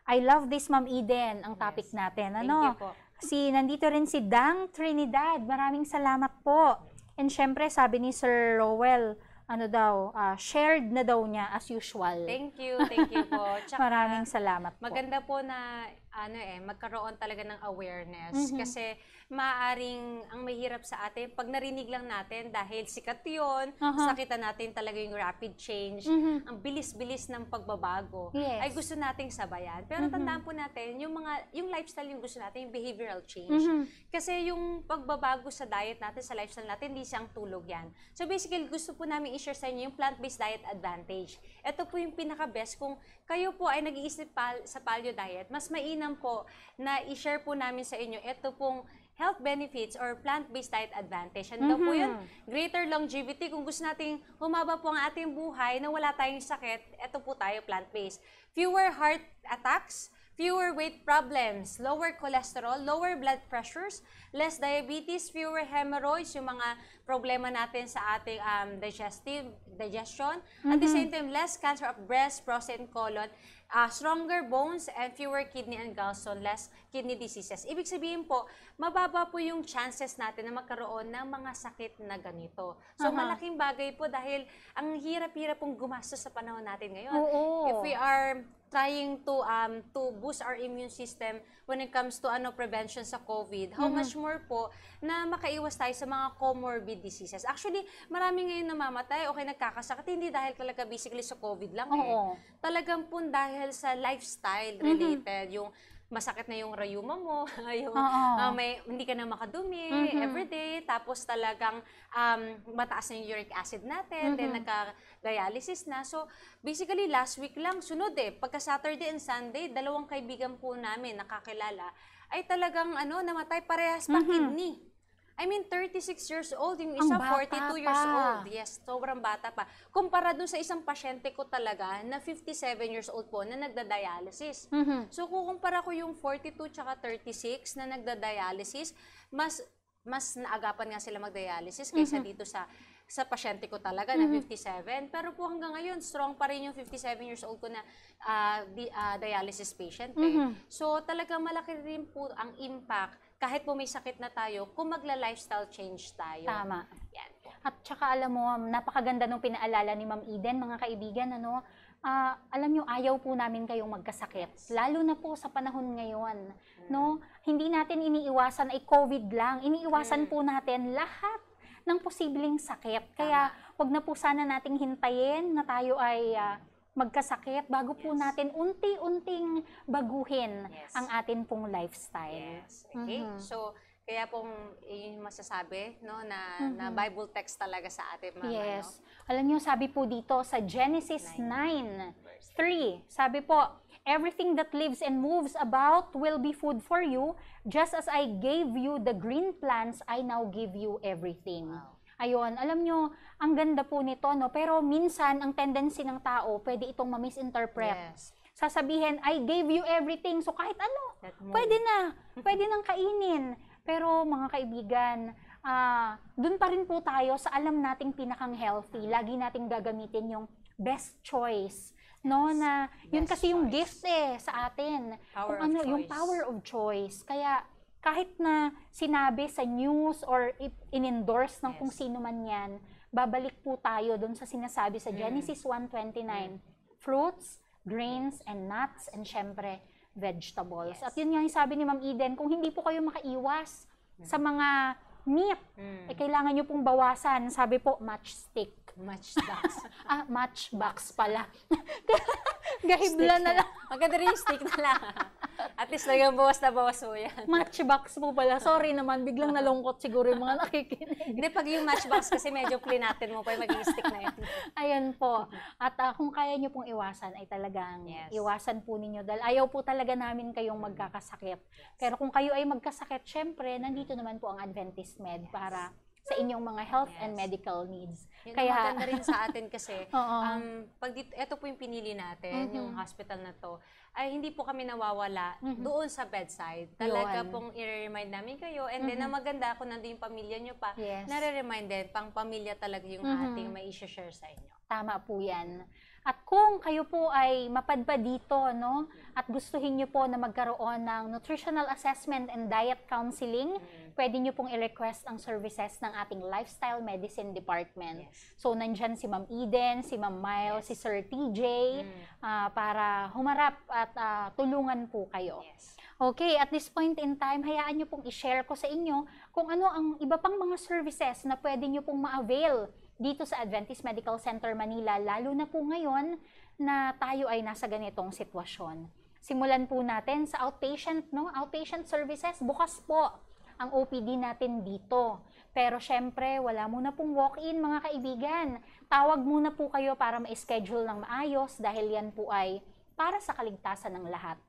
I love this, Ma'am Eden, ang topic Yes. natin. Thank Ano? you po. Si, nandito rin si Dang Trinidad. Maraming salamat po. And syempre, sabi ni Sir Rowell, ano daw, ah, shared na daw niya as usual. Thank you, thank you po. Tsaka, Maraming salamat po. Maganda po na ano eh magkaroon talaga ng awareness Mhm. kasi maaring ang mahirap sa atin pag narinig lang natin dahil sikat 'yon, Aha. nakita natin talaga yung rapid change, Mhm. ang bilis-bilis ng pagbabago. Yes. Ay gusto nating sabayan. Pero Mhm. tandaan po natin yung mga yung lifestyle yung gusto natin, yung behavioral change. Mhm. Kasi yung pagbabago sa diet natin, sa lifestyle natin, hindi siyang tulog yan. So basically, gusto po namin i-share sa inyo yung plant-based diet advantage. Ito po yung pinaka-best. Kung kayo po ay nag-iisip pal- sa paleo diet, mas mainam po na i-share po namin sa inyo ito pong health benefits or plant-based diet advantage. Ano daw po yun? Greater longevity. Kung gusto nating humaba po ang ating buhay na wala tayong sakit, ito po tayo plant-based. Fewer heart attacks, fewer weight problems, lower cholesterol, lower blood pressures, less diabetes, fewer hemorrhoids, yung mga problema natin sa ating um, digestive digestion. At the same time, less cancer of breast, prostate, and colon, uh, stronger bones, and fewer kidney and gallstone, less kidney diseases. Ibig sabihin po, mababa po yung chances natin na magkaroon ng mga sakit na ganito. So, Aha. malaking bagay po dahil ang hirap-hirap pong gumastos sa panahon natin ngayon. Oo. If we are trying to um to boost our immune system when it comes to ano prevention sa COVID, how Mhm. much more po na makaiwas tayo sa mga comorbid diseases. Actually, marami ngayon namamatay o kaya nagkakasakit hindi dahil talaga basically sa COVID lang eh. Oo. Talagang po dahil sa lifestyle related, yung masakit na yung rayuma mo, yung ah, may hindi ka na makadumi Mhm. everyday, tapos talagang um, mataas na yung uric acid natin, then Mhm. nagka-dialysis na. So, basically, last week lang, sunod eh, pagka Saturday and Sunday, dalawang kaibigan po namin nakakilala, ay talagang ano, namatay parehas pa Mhm. kidney. I mean, 36 years old, yung isa bata 42 years pa. old. Yes, sobrang bata pa. Kumpara dun sa isang pasyente ko talaga na 57 years old po na nagda-dialysis. Mhm. So kukumpara ko yung 42 tsaka 36 na nagda-dialysis, mas mas naagapan nga sila mag-dialysis kaysa Mhm. dito sa sa pasyente ko talaga na 57. Pero po hanggang ngayon, strong pa rin yung 57 years old ko na ah, di, ah, dialysis patient. Eh. Mhm. So talagang malaki rin po ang impact kahit po may sakit na tayo kung magla-lifestyle change tayo. Tama. Yan. At saka alam mo, napakaganda nung pinaalala ni Ma'am Eden, mga kaibigan, ano, ah, alam nyo, ayaw po namin kayong magkasakit. Lalo na po sa panahon ngayon. No? Hindi natin iniiwasan ay COVID lang. Iniiwasan Mm. po natin lahat ng posibleng sakit. Kaya wag na po sana nating hintayin na tayo ay ah, magkasakit bago po Yes. natin unti-unting baguhin Yes. ang atin pong lifestyle. Yes. Okay? Mhm. So, kaya pong yun yung masasabi, no, na, Mhm. na Bible text talaga sa atin, mga Yes. ano, Alam niyo, sabi po dito sa Genesis 9, verse 3, sabi po, Everything that lives and moves about will be food for you, just as I gave you the green plants, I now give you everything. Wow. Ayun, alam nyo, ang ganda po nito, no? Pero minsan, ang tendency ng tao, pwede itong ma-misinterpret. Yes. Sasabihin, I gave you everything, so kahit ano, pwede na, pwede nang kainin. Pero mga kaibigan, ah, dun pa rin po tayo sa alam nating pinakang healthy. Lagi nating gagamitin yung best choice. No, na yun kasi yung choice. gift eh sa atin. Power Kung of ano, yung choice. power of choice. Kaya kahit na sinabi sa news or in-endorse ng Yes. kung sino man yan, babalik po tayo dun sa sinasabi sa Mm. Genesis 1.29. Fruits, grains, and nuts, and syempre, vegetables. Yes. At yun nga yung sabi ni Ma'am Eden, kung hindi po kayo makaiwas sa mga meat, Mm. eh, kailangan nyo pong bawasan. Sabi po, matchstick. Match box. Ah, matchbox pala. Gahibla na lang. Maganda rin yung stick na lang. At least talagang bawas na bawas mo yan. Matchbox po pala. Sorry naman, biglang nalungkot siguro yung mga nakikinig. Hindi, pag yung matchbox kasi medyo clean natin mo pa yung maging stick na yan. Ayan po. At ah, kung kaya nyo pong iwasan, ay talagang Yes. iwasan po ninyo. Dahil ayaw po talaga namin kayong magkakasakit. Pero kung kayo ay magkasakit, syempre, nandito naman po ang Adventist Med para sa inyong mga health and Yes. medical needs. Yun Kaya- maganda rin sa atin kasi, um, pag dito, ito po yung pinili natin, Mhm. yung hospital na to, ay hindi po kami nawawala Mhm. doon sa bedside. Talaga Yun. pong i-remind namin kayo. And then, Mhm. ang maganda, kung nandun yung pamilya nyo pa, Yes. nare-remind din, pang pamilya talaga yung Mhm. ating may share sa inyo. Tama po yan. At kung kayo po ay mapadpad dito, no, at gustuhin nyo po na magkaroon ng nutritional assessment and diet counseling, Mm. Pwede nyo pong i-request ang services ng ating lifestyle medicine department. Yes. So, nandyan si Ma'am Eden, si Ma'am Miles, si Sir TJ, Mm. ah, para humarap at ah, tulungan po kayo. Yes. Okay, at this point in time, hayaan nyo pong i-share ko sa inyo kung ano ang iba pang mga services na pwede nyo pong ma-avail dito sa Adventist Medical Center Manila, lalo na po ngayon na tayo ay nasa ganitong sitwasyon. Simulan po natin sa outpatient, no? Outpatient services, bukas po ang OPD natin dito. Pero syempre, wala muna pong walk-in mga kaibigan. Tawag muna po kayo para ma-schedule ng maayos dahil yan po ay para sa kaligtasan ng lahat.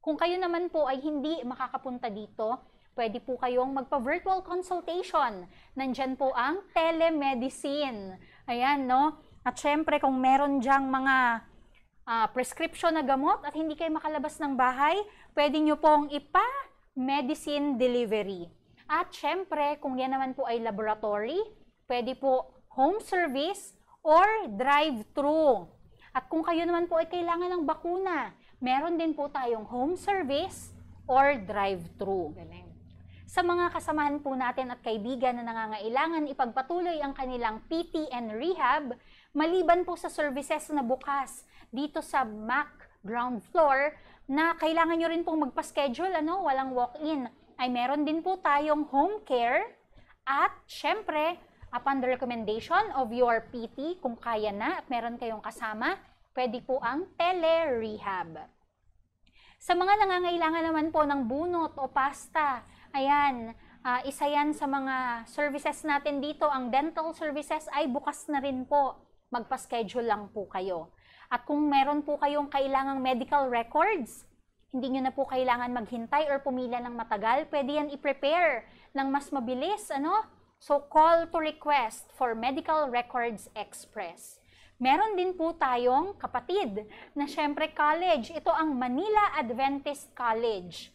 Kung kayo naman po ay hindi makakapunta dito, pwede po kayong magpa-virtual consultation. Nandyan po ang telemedicine. Ayan, no? At syempre, kung meron dyang mga ah, prescription na gamot at hindi kayo makalabas ng bahay, pwede nyo pong ipa-medicine delivery. At syempre, kung yan naman po ay laboratory, pwede po home service or drive-thru. At kung kayo naman po ay kailangan ng bakuna, meron din po tayong home service or drive-thru. Sa mga kasamahan po natin at kaibigan na nangangailangan ipagpatuloy ang kanilang PT and rehab, maliban po sa services na bukas dito sa MAC ground floor na kailangan nyo rin pong magpa-schedule, ano, walang walk-in, ay meron din po tayong home care at syempre, upon the recommendation of your PT, kung kaya na at meron kayong kasama, pwede po ang tele-rehab. Sa mga nangangailangan naman po ng bunot o pasta, ayan, ah, isa yan sa mga services natin dito. Ang dental services ay bukas na rin po. Magpa-schedule lang po kayo. At kung meron po kayong kailangang medical records, hindi nyo na po kailangan maghintay or pumila ng matagal, pwede yan i-prepare ng mas mabilis, ano? So, call to request for Medical Records Express. Meron din po tayong kapatid na syempre college. Ito ang Manila Adventist College.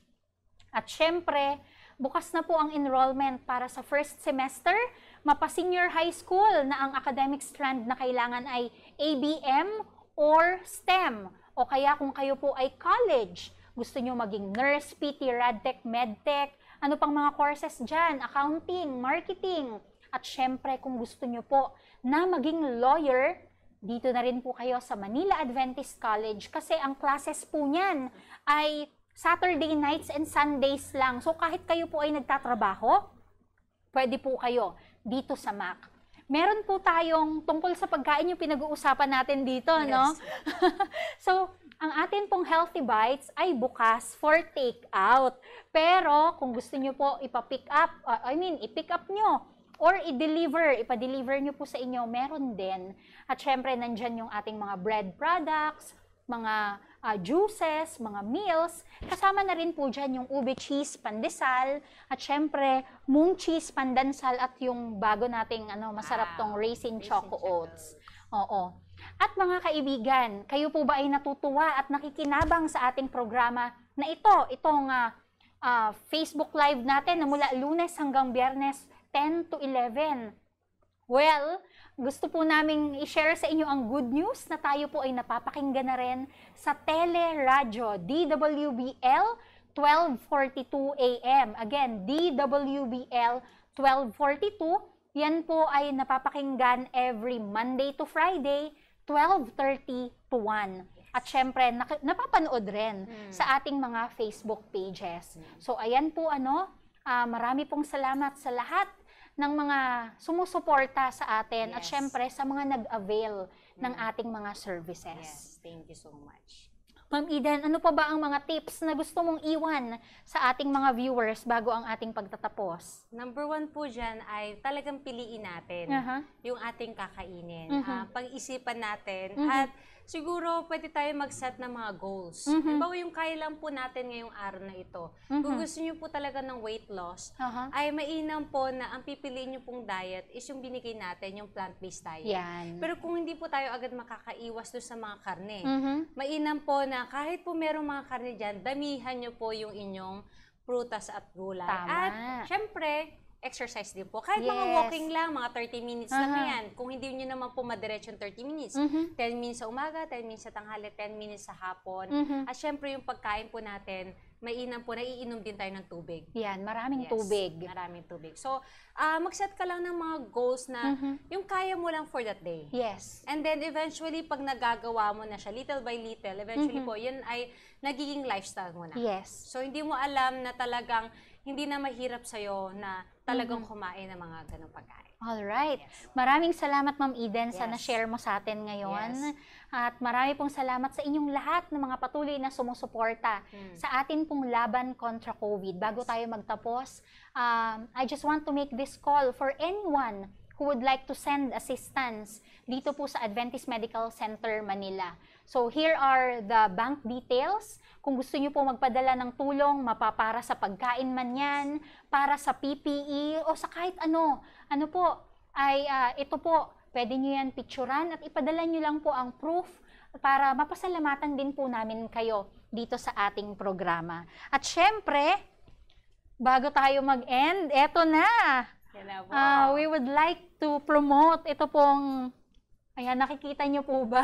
At syempre, bukas na po ang enrollment para sa first semester, mapa senior high school na ang academic strand na kailangan ay ABM or STEM. O kaya kung kayo po ay college, gusto nyo maging nurse, PT, radtech, medtech, ano pang mga courses dyan, accounting, marketing. At syempre, kung gusto nyo po na maging lawyer, dito na rin po kayo sa Manila Adventist College kasi ang classes po niyan ay Saturday nights and Sundays lang. So kahit kayo po ay nagtatrabaho, pwede po kayo dito sa MAC. Meron po tayong tungkol sa pagkain yung pinag-uusapan natin dito, no? so, ang atin pong Healthy Bites ay bukas for take-out. Pero, kung gusto nyo po ipa-pick up, uh, I mean, i-pick up nyo, or i-deliver, ipa-deliver nyo po sa inyo, meron din. At syempre, nandyan yung ating mga bread products, mga ah, juices, mga meals. Kasama na rin po dyan yung ube cheese pandesal, at syempre, moon cheese pandansal, at yung bago nating ano, masarap tong raisin Raisin choco oats. Oo. At mga kaibigan, kayo po ba ay natutuwa at nakikinabang sa ating programa na ito, itong ah, ah, Facebook Live natin na mula lunes hanggang biyernes 10 to 11. Well, gusto po naming i-share sa inyo ang good news na tayo po ay napapakinggan na rin sa Teleradyo DWBL 1242 AM. Again, DWBL 1242. Yan po ay napapakinggan every Monday to Friday, 12.30 to 1. At syempre, napapanood rin sa ating mga Facebook pages. So, ayan po ano, ah, marami pong salamat sa lahat ng mga sumusuporta sa atin at Yes. syempre sa mga nag-avail ng ating mga services. Yes, thank you so much. Ma'am Eden, ano pa ba ang mga tips na gusto mong iwan sa ating mga viewers bago ang ating pagtatapos? Number one po dyan ay talagang piliin natin Aha. yung ating kakainin. Mhm. Ah, pag-isipan natin Mhm. at siguro pwede tayo mag-set ng mga goals. Mhm. Halimbawa yung kaya lang po natin ngayong araw na ito. Kung Mhm. gusto niyo po talaga ng weight loss, Aha. ay mainam po na ang pipiliin niyo pong diet is yung binigay natin, yung plant-based diet. Yan. Pero kung hindi po tayo agad makakaiwas doon sa mga karne, Mhm. mainam po na kahit po merong mga karne dyan, damihan nyo po yung inyong prutas at gulay. Tama. At syempre, exercise din po. Kahit mga Yes. walking lang, mga 30 minutes lang Aha. yan. Kung hindi nyo naman po madiretso yung 30 minutes, Mhm. 10 minutes sa umaga, 10 minutes sa tanghali, 10 minutes sa hapon. Mhm. At syempre yung pagkain po natin, mainam po, naiinom din tayo ng tubig. Yan, maraming Yes, tubig. Maraming tubig. So, ah, mag-set ka lang ng mga goals na Mhm. yung kaya mo lang for that day. Yes. And then eventually, pag nagagawa mo na siya, little by little, eventually Mhm. po, yun ay nagiging lifestyle mo na. Yes. So, hindi mo alam na talagang hindi na mahirap sa'yo na talagang Mhm. kumain ng mga ganong pagkain. All right. Yes. Maraming salamat Ma'am Eden sa Yes. na-share mo sa atin ngayon. Yes. At marami pong salamat sa inyong lahat ng mga patuloy na sumusuporta Mm. sa atin pong laban kontra COVID. Bago Yes. tayo magtapos, um, I just want to make this call for anyone who would like to send assistance dito po sa Adventist Medical Center Manila. So here are the bank details. Kung gusto niyo po magpadala ng tulong, mapapara sa pagkain man yan, para sa PPE, o sa kahit ano, ano po, ay ah, ito po, pwede niyo yan picturean at ipadala niyo lang po ang proof para mapasalamatan din po namin kayo dito sa ating programa. At syempre, bago tayo mag-end, eto na. Ah, we would like to promote ito pong Ayan, nakikita niyo po ba?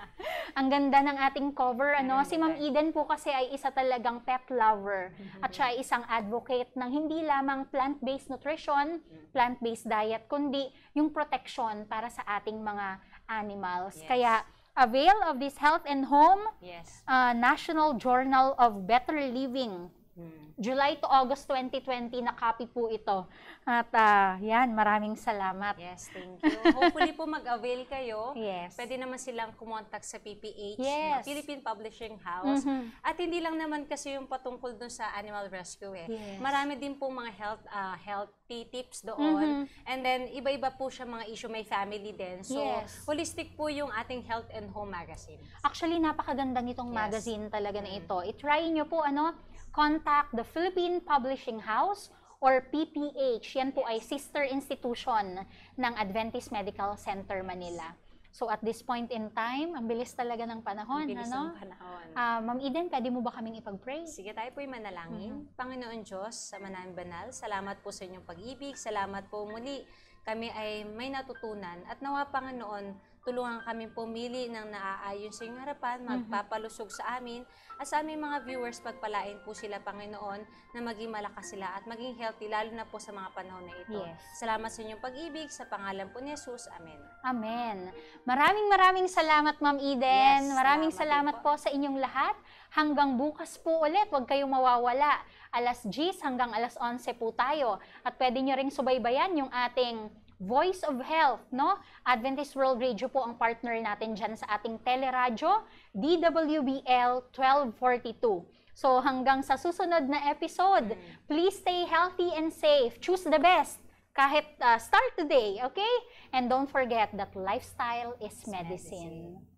Ang ganda ng ating cover, ano? Si Ma'am. Eden po kasi ay isa talagang pet lover. Mm-hmm. At siya ay isang advocate ng hindi lamang plant-based nutrition, plant-based diet, kundi yung protection para sa ating mga animals. Yes. Kaya avail of this Health and Home Yes. uh, National Journal of Better Living. Mm. July to August 2020 na copy po ito. At ah, yan, maraming salamat. Yes, thank you. Hopefully po mag-avail kayo. Yes. Pwede naman silang kumontak sa PPH, Yes. Philippine Publishing House. Mhm. At hindi lang naman kasi yung patungkol dun sa animal rescue eh. Yes. Marami din po mga health ah, healthy tips doon. Mhm. And then iba-iba po siya mga issue, may family din. So Yes. holistic po yung ating Health and Home magazine. Actually, napakaganda nitong Yes. magazine talaga na Mm. ito. I-try nyo po, ano, contact the Philippine Publishing House or PPH. Yan po ay sister institution ng Adventist Medical Center Manila. So at this point in time, ang bilis talaga ng panahon, Bilis ano? ng panahon. Ah, Ma'am Eden, pwede mo ba kaming ipag-pray? Sige, tayo po'y manalangin. Mm-hmm. Panginoon Diyos, sa manaming banal, salamat po sa inyong pag-ibig. Salamat po muli. Kami ay may natutunan. At nawa, Panginoon, tulungan kami pumili ng naaayon sa inyong harapan, Mm-hmm. magpapalusog sa amin. At sa aming mga viewers, pagpalain po sila, Panginoon, na maging malakas sila at maging healthy, lalo na po sa mga panahon na ito. Yes. Salamat sa inyong pag-ibig. Sa pangalan po ni Jesus. Amen. Amen. Maraming maraming salamat, Ma'am Eden. Yes, maraming salamat salamat po sa inyong lahat. Hanggang bukas po ulit, huwag kayong mawawala. Alas 10 hanggang alas 11 po tayo. At pwede nyo ring subaybayan yung ating Voice of Health, no? Adventist World Radio po ang partner natin dyan sa ating teleradyo, DWBL 1242. So hanggang sa susunod na episode, please stay healthy and safe. Choose the best kahit uh, start today, okay? And don't forget that lifestyle is medicine.